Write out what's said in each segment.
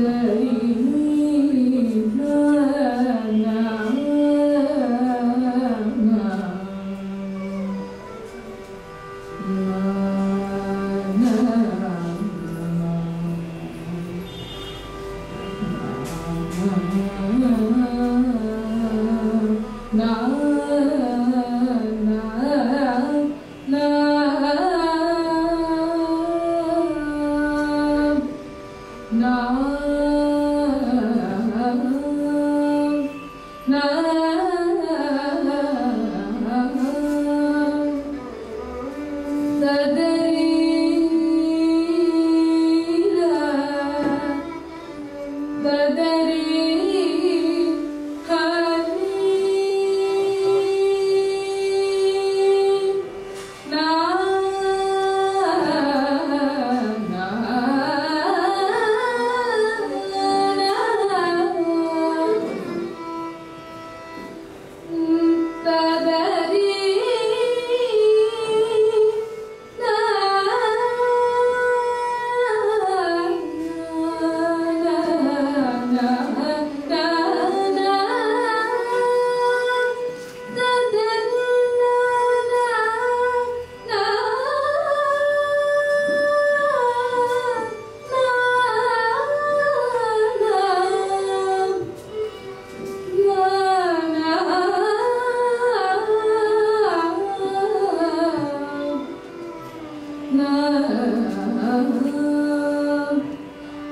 Thank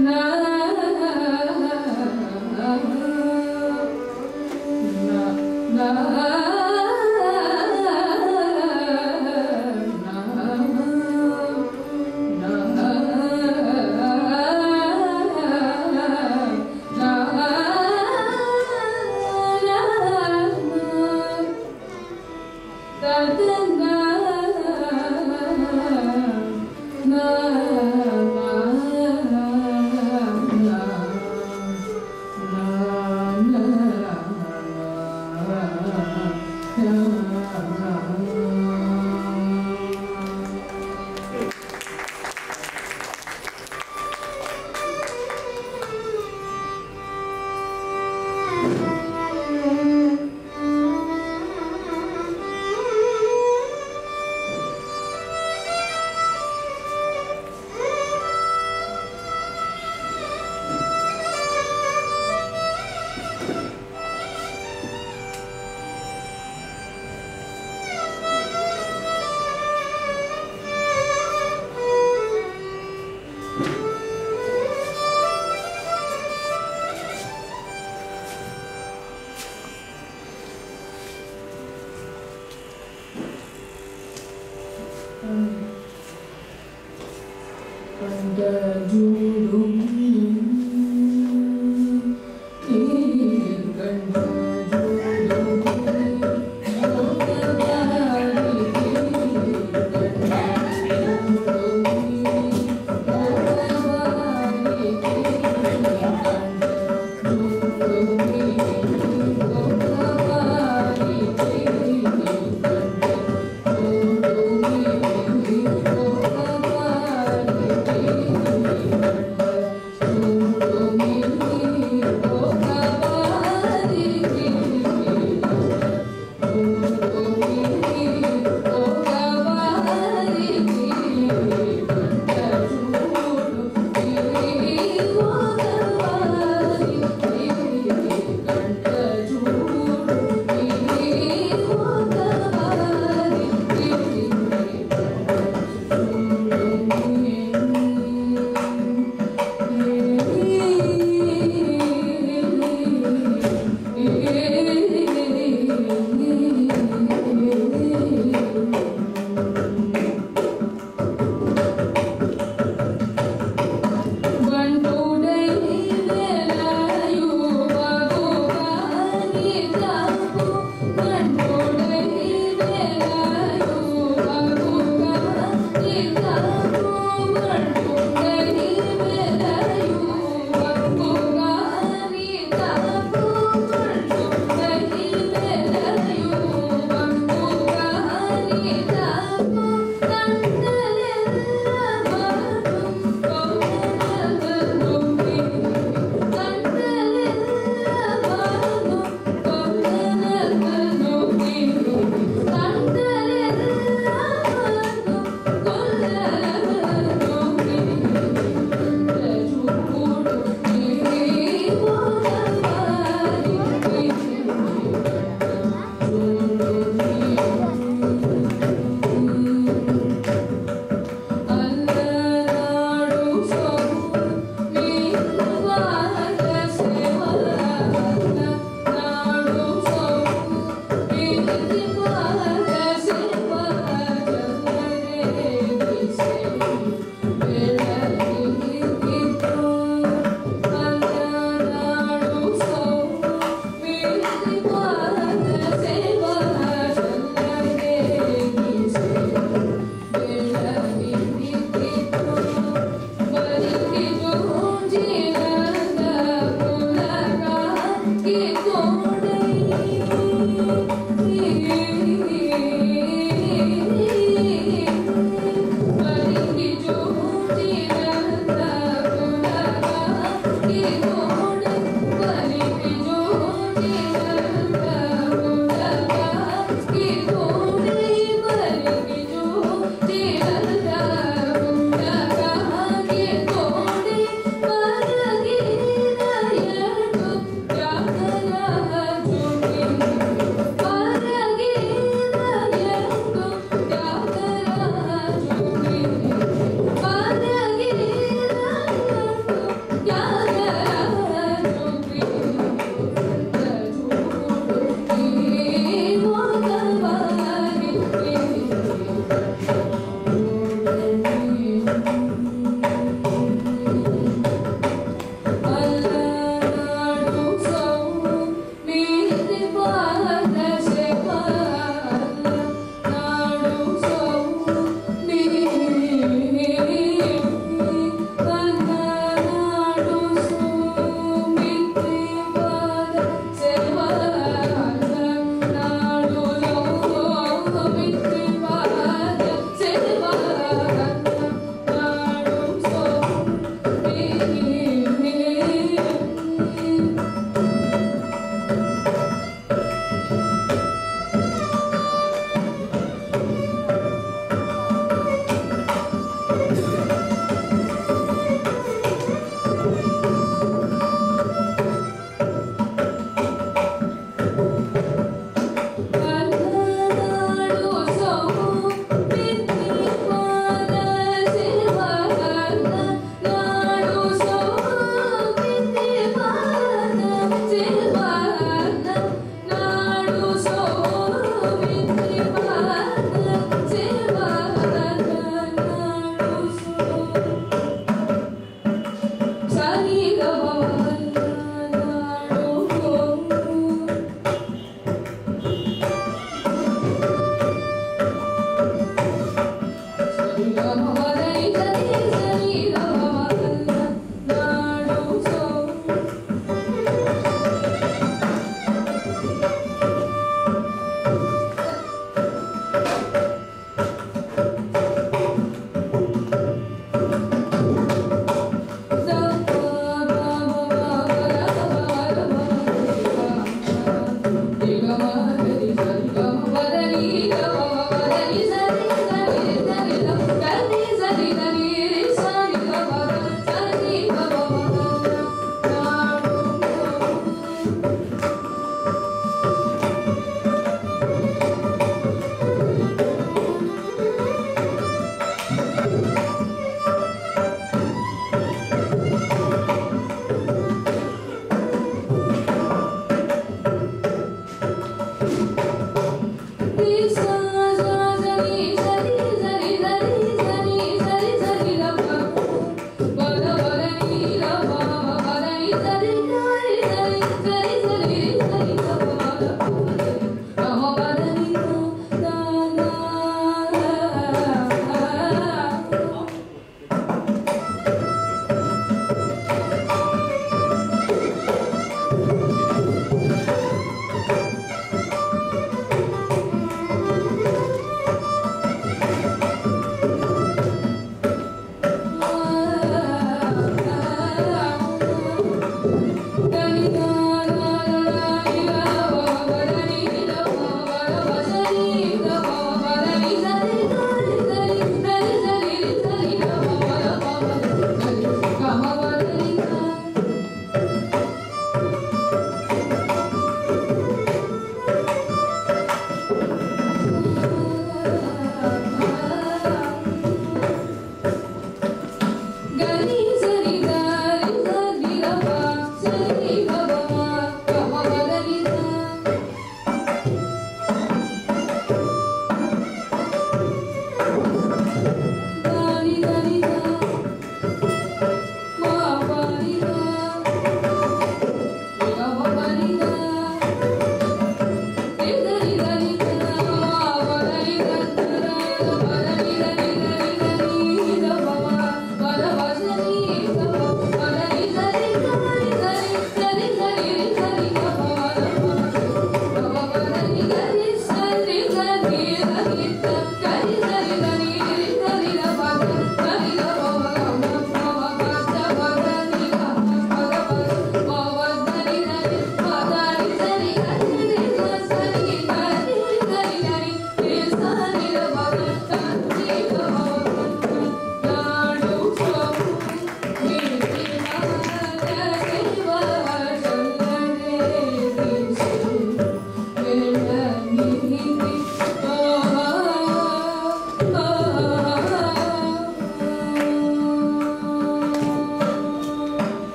you. Thank you.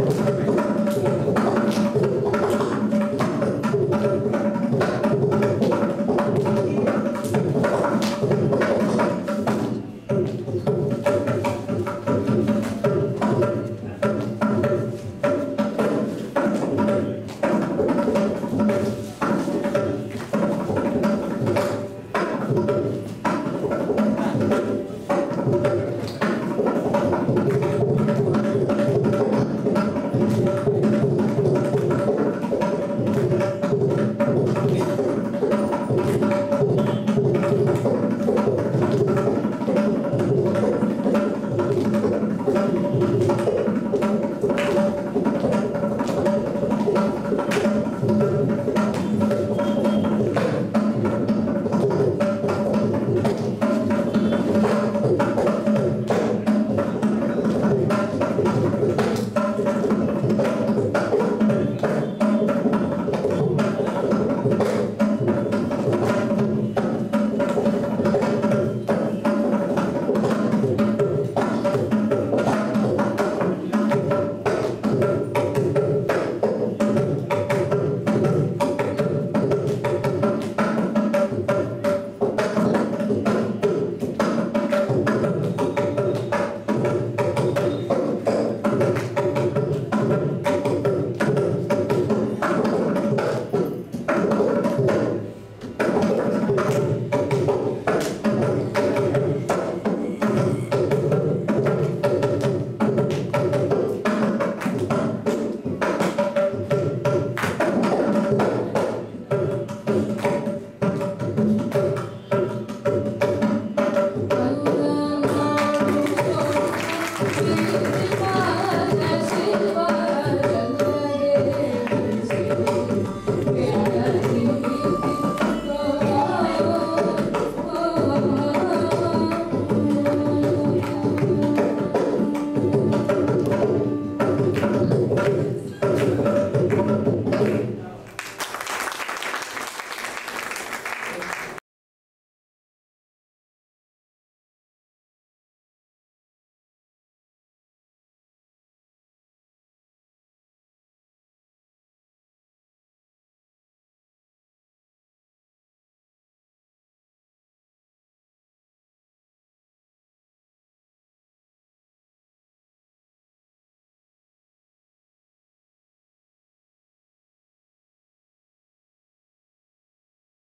何?